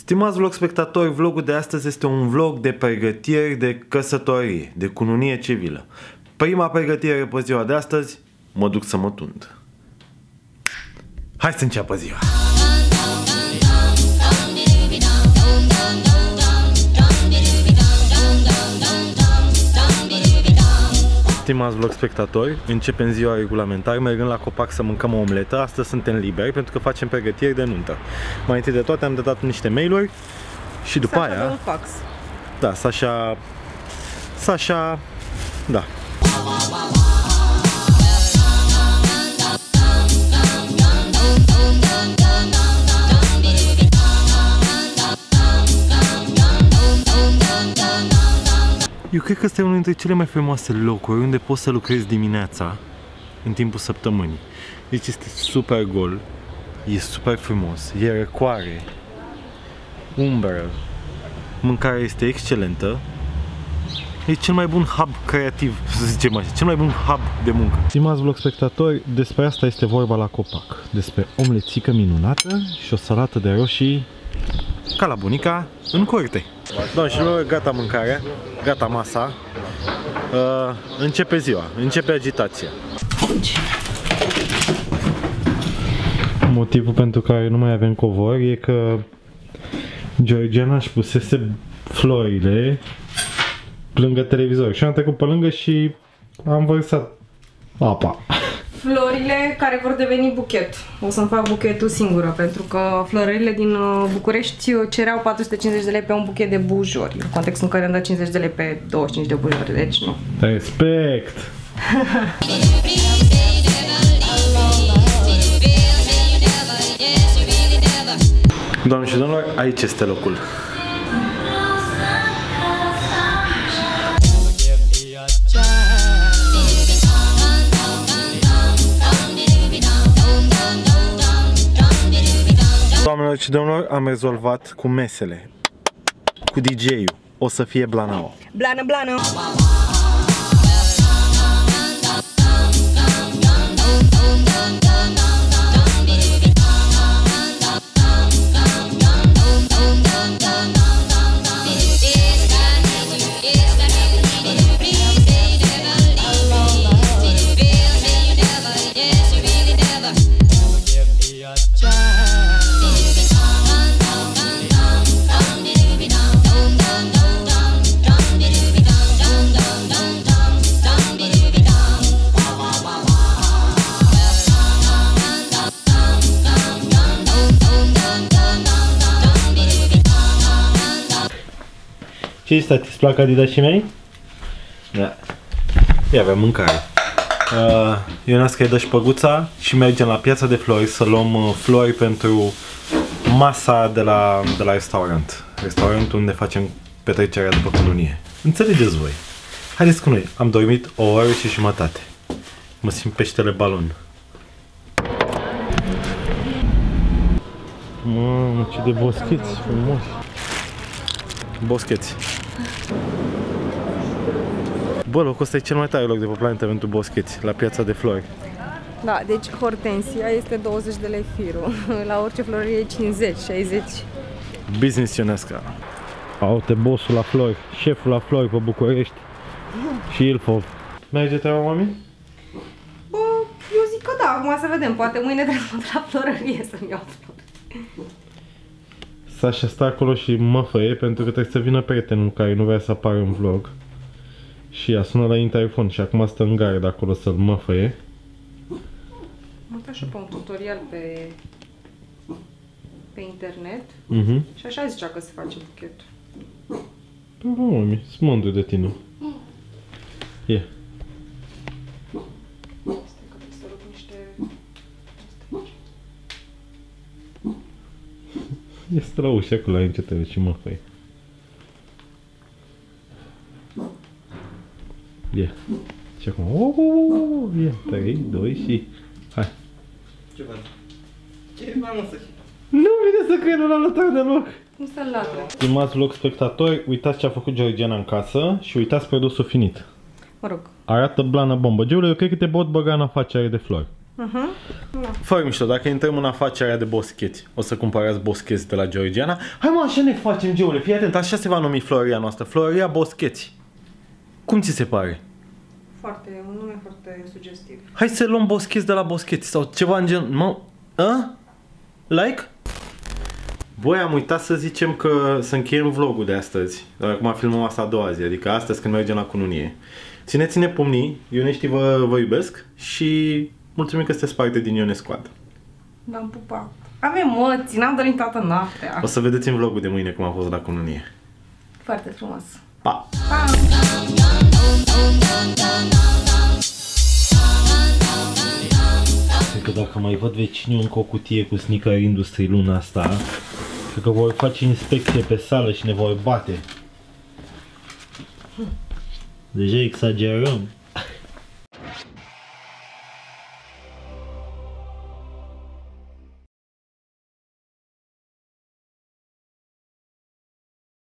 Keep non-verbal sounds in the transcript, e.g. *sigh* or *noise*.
Stimați vlog spectatori, vlogul de astăzi este un vlog de pregătiri de căsătorie, de cununie civilă. Prima pregătire pe ziua de astăzi, mă duc să mă tund. Hai să înceapă ziua! Stimați vlog spectatori, începem ziua regulamentar mergând la copac să mâncăm o omletă. Astăzi suntem liberi pentru că facem pregătiri de nuntă. Mai întâi de toate am dat niște mail-uri și după Sasha aia... dă un fax. Da, Sasha... Sasha... Da. Eu cred că este unul dintre cele mai frumoase locuri unde poți să lucrezi dimineața în timpul săptămânii. Deci este super gol, e super frumos, e răcoare, umbră, mâncarea este excelentă, E cel mai bun hub creativ, să zicem așa, cel mai bun hub de muncă. Stimați vlog spectatori, despre asta este vorba la copac. Despre omlețică minunată și o salată de roșii ca la bunica în curte. Doamnelor, gata mâncarea, gata masa. Uh, începe ziua, începe agitația. Motivul pentru care nu mai avem covor e că Georgiana își pusese florile lângă televizor și am trecut pe lângă și am vărsat apa. Florile care vor deveni buchet. O să-mi fac buchetul singură, pentru că florările din uh, București cereau 450 de lei pe un buchet de bujori, în contextul în care am dat 50 de lei pe 25 de bujori, deci nu. Respect! Doamne și domnilor, aici este locul. Doamnelor și domnilor, am rezolvat cu mesele, cu DJ-ul. O să fie Blanao. Blană, blană! Ce este, îți plac adidașii mei? Da. Ia avem mâncare. Uh, Ionesca îi dă și păguța și mergem la piața de flori să luăm uh, flori pentru masa de la, de la restaurant. Restaurantul unde facem petrecerea după colonie. Înțelegeți voi. Haideți cu noi. Am dormit o oră și jumătate. Mă simt peștele balon. Mamă, ce de boscheți frumoși. Boscheți. Bă, locul ăsta e cel mai tare loc de pe planetă pentru boscheți, la piața de flori. Da, deci hortensia este 20 de lei firul. *laughs* La orice florărie e 50, 60. Business Ionesca. Aute bossul la flori, șeful la flori pe București și Ilfov. Merge treaba, mami? Bă, eu zic că da, acum să vedem, poate mâine trebuie să mă duc la florărie să-mi iau flori. Sasha stă acolo și mă făie pentru că trebuie să vină prietenul care nu vrea să apară în vlog. Și a sunat la interfon și acum stă în gare de acolo să-l mă făie. Am uitat și pe un tutorial pe, pe internet Mhm. și așa zicea că se face buchetul. Bă, mami, sunt mândru de tine. Ia. Stai E stă la ușă acolo la încetele și mă făie. Ia. Și acum, oh, oh, oh, ia, 3, 2 și... Hai. Ce faci? Ce mai mă să Nu vine să cred, nu l-am lăsat deloc. Cum să latră? Stimați vlog spectatori, uitați ce a făcut Georgiana în casă și uitați produsul finit. Mă rog. Arată blană bombă. Giule, eu cred că te pot băga în afacere de flori. Fără mișto, dacă intrăm în afacerea de boscheți, o să cumpărați boscheți de la Georgiana. Hai mă, așa ne facem, Geule, fii atent, așa se va numi floria noastră, floria boscheți. Cum ți se pare? Foarte, un nume foarte sugestiv. Hai să luăm boscheți de la boscheți sau ceva în gen... Mă... A? Like? Voi am uitat să zicem că să încheiem vlogul de astăzi. Acum filmăm asta a doua zi, adică astăzi când mergem la cununie. Țineți-ne pumnii, Ionești vă, vă iubesc și mulțumim că sunteți parte din Ione Squad. V-am pupat. Am emoții, n-am dormit toată noaptea. O să vedeți în vlogul de mâine cum a fost la cununie. Foarte frumos. Pa! Pa! Cred că dacă mai văd vecinii încă o cutie cu Sneaker Industry luna asta, cred că vor face inspecție pe sală și ne vor bate. Deja exagerăm.